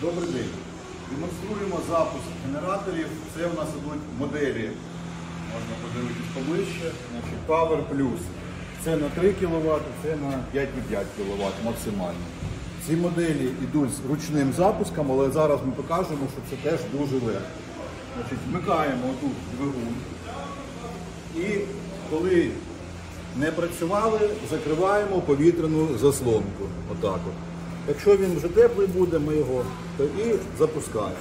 Добрий день. Демонструємо запуск генераторів. Це у нас ідуть моделі. Можна подивитись поближче. Значить, Power Plus. Це на 3 кВт, це на 5,5 кВт максимально. Ці моделі йдуть з ручним запуском, але зараз ми покажемо, що це теж дуже легко. Значить, вмикаємо отут двигун. І коли не працювали, закриваємо повітряну заслонку. Отак от. Якщо він вже теплий буде, ми його то і запускаємо.